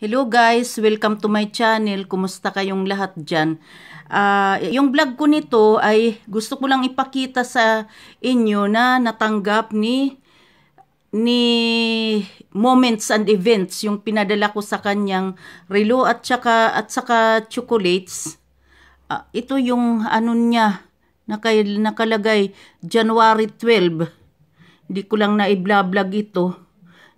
Hello guys, welcome to my channel. Kumusta kayong lahat dyan? Uh, yung vlog ko nito ay gusto ko lang ipakita sa inyo na natanggap ni ni Moments and Events yung pinadala ko sa kanyang relo at saka at saka chocolates. Uh, ito yung ano niya nakay, nakalagay January 12. Hindi ko lang na i-vlog ito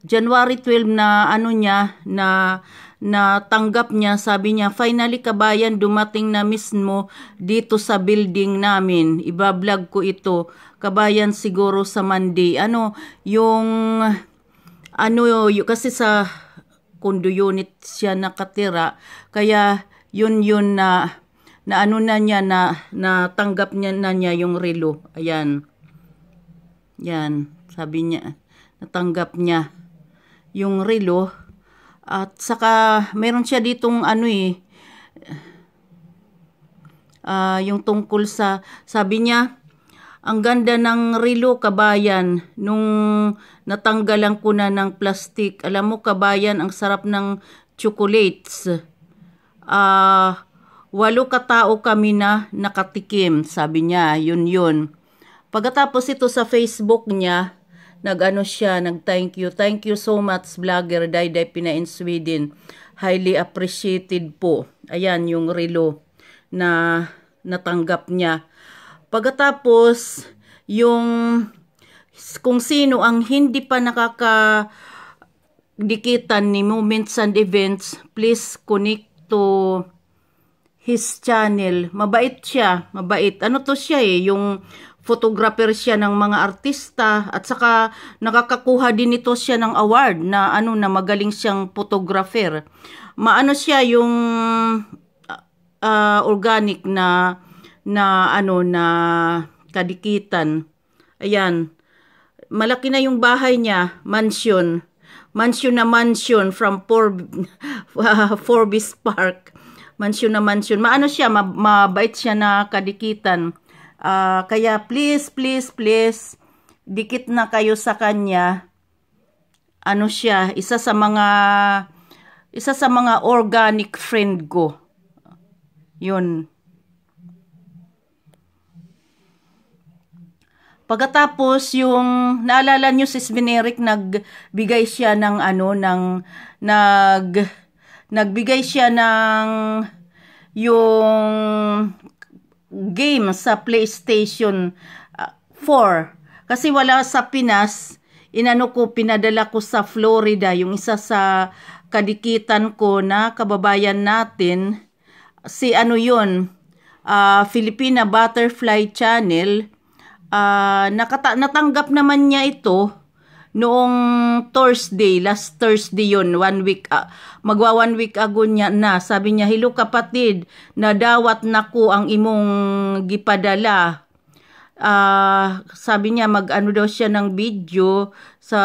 January 12 na ano niya na na tanggap niya sabi niya finally kabayan dumating na mismo dito sa building namin. Iba-vlog ko ito. Kabayan siguro sa Monday. Ano yung ano yung, kasi sa condo unit siya nakatira. Kaya yun yun na na ano na niya na natanggap niya na niya yung relo. Ayan. Yan sabi niya natanggap niya yung relo. At saka meron siya ditong ano eh uh, yung tungkol sa sabi niya ang ganda ng relo kabayan nung natanggalan ko na ng plastic. Alam mo kabayan ang sarap ng chocolates. Uh, walo katao kami na nakatikim, sabi niya, yun yun. Pagkatapos ito sa Facebook niya, nag-ano siya, nag-thank you. Thank you so much, vlogger Dayday Pina in Sweden. Highly appreciated po. Ayan, yung relo na natanggap niya. Pagkatapos, yung kung sino ang hindi pa nakaka dikitan ni Moments and Events, please connect to his channel. Mabait siya, mabait. Ano to siya eh, yung photographer siya ng mga artista at saka nakakakuha din ito siya ng award na ano na magaling siyang photographer. Maano siya yung uh, organic na na ano na kadikitan. Ayan. Malaki na yung bahay niya, mansion. Mansion na mansion from Forb uh, Forbes Park. Mansion na mansion. Maano siya, mabait siya na kadikitan Uh, kaya please, please, please, dikit na kayo sa kanya. Ano siya, isa sa mga isa sa mga organic friend ko. Yun. Pagkatapos yung naalala niyo si Sveneric nagbigay siya ng ano ng nag nagbigay siya ng yung game sa PlayStation 4. Ah, Kasi wala sa Pinas, inano ko, pinadala ko sa Florida, yung isa sa kadikitan ko na kababayan natin, si ano yun, uh, Filipina Butterfly Channel, uh, nakata- natanggap naman niya ito, noong Thursday, last Thursday yun, one week, uh, magwa one week ago niya na, sabi niya, Hello kapatid, nadawat na ko ang imong gipadala. Uh, sabi niya, mag-ano daw siya ng video sa,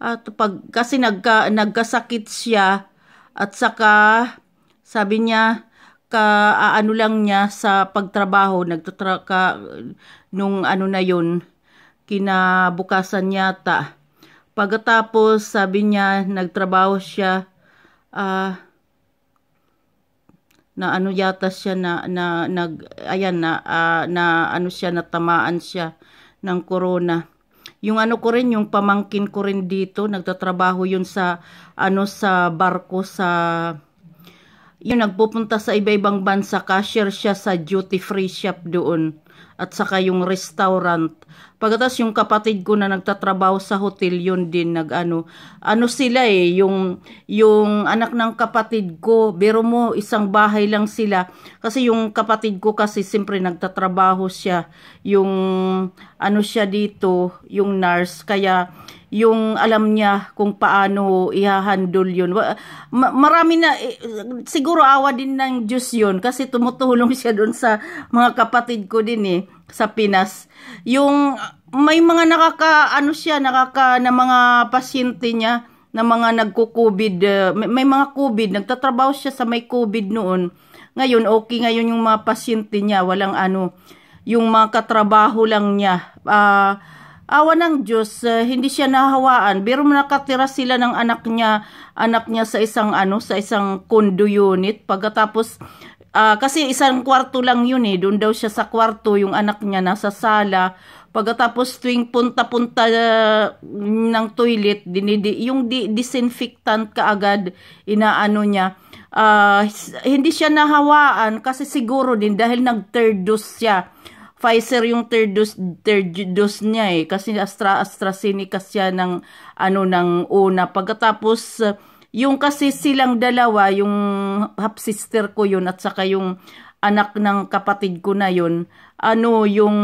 at uh, pag, kasi nagka, nagkasakit siya, at saka, sabi niya, ka ano lang niya sa pagtrabaho nagtatra ka nung ano na yun kinabukasan yata. Pagkatapos, sabi niya, nagtrabaho siya, uh, na ano yata siya na, na nag, ayan, na, uh, na ano siya, natamaan siya ng corona. Yung ano ko rin, yung pamangkin ko rin dito, nagtatrabaho yun sa, ano, sa barko sa, yun, nagpupunta sa iba-ibang bansa, cashier siya sa duty free shop doon at saka yung restaurant. Pagkatas yung kapatid ko na nagtatrabaho sa hotel, yun din nag-ano. Ano sila eh, yung, yung anak ng kapatid ko, biro mo, isang bahay lang sila. Kasi yung kapatid ko kasi siyempre nagtatrabaho siya. Yung ano siya dito, yung nurse. Kaya yung alam niya kung paano i-handle yun. Marami na, eh, siguro awa din ng Diyos yun kasi tumutulong siya doon sa mga kapatid ko din eh, sa Pinas. Yung may mga nakaka, ano siya, nakaka, na mga pasyente niya, na mga nagko-COVID, uh, may, may mga COVID, nagtatrabaho siya sa may COVID noon. Ngayon, okay ngayon yung mga pasyente niya, walang ano, yung mga katrabaho lang niya. Ah, uh, awa ng Diyos, uh, hindi siya nahawaan. Pero nakatira sila ng anak niya, anak niya sa isang ano, sa isang condo unit. Pagkatapos uh, kasi isang kwarto lang yun eh. Doon daw siya sa kwarto, yung anak niya nasa sala. Pagkatapos tuwing punta-punta uh, ng toilet, dinidi, yung di, disinfectant kaagad inaano niya. Uh, hindi siya nahawaan kasi siguro din dahil nag-third dose siya Pfizer yung third dose, third dose niya eh. Kasi Astra, AstraZeneca siya ng, ano, ng una. Pagkatapos, yung kasi silang dalawa, yung half sister ko yun at saka yung anak ng kapatid ko na yun, ano, yung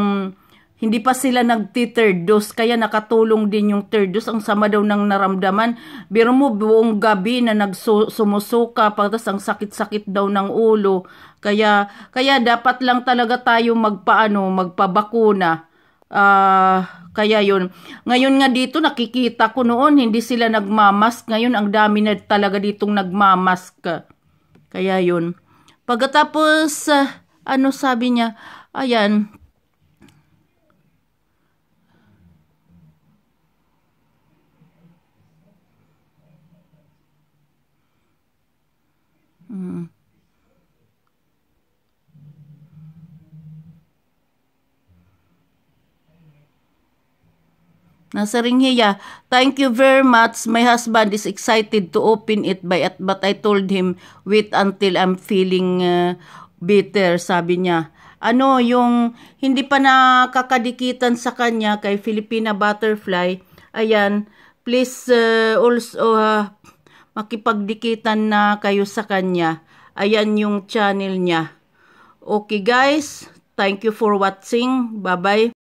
hindi pa sila nagti-third dose, kaya nakatulong din yung third dose. Ang sama daw ng naramdaman. Biro mo, buong gabi na nagsumusuka, pagtas ang sakit-sakit daw ng ulo. Kaya, kaya dapat lang talaga tayo magpaano, magpabakuna. Uh, kaya yun. Ngayon nga dito, nakikita ko noon, hindi sila nagmamask. Ngayon, ang dami na talaga ditong nagmamask. Kaya yun. Pagkatapos, uh, ano sabi niya, ayan, Nasa Ringhiya, thank you very much. My husband is excited to open it by at but I told him wait until I'm feeling uh, bitter, sabi niya. Ano, yung hindi pa nakakadikitan sa kanya kay Filipina Butterfly, ayan, please uh, also uh, makipagdikitan na kayo sa kanya. Ayan yung channel niya. Okay guys, thank you for watching. Bye-bye.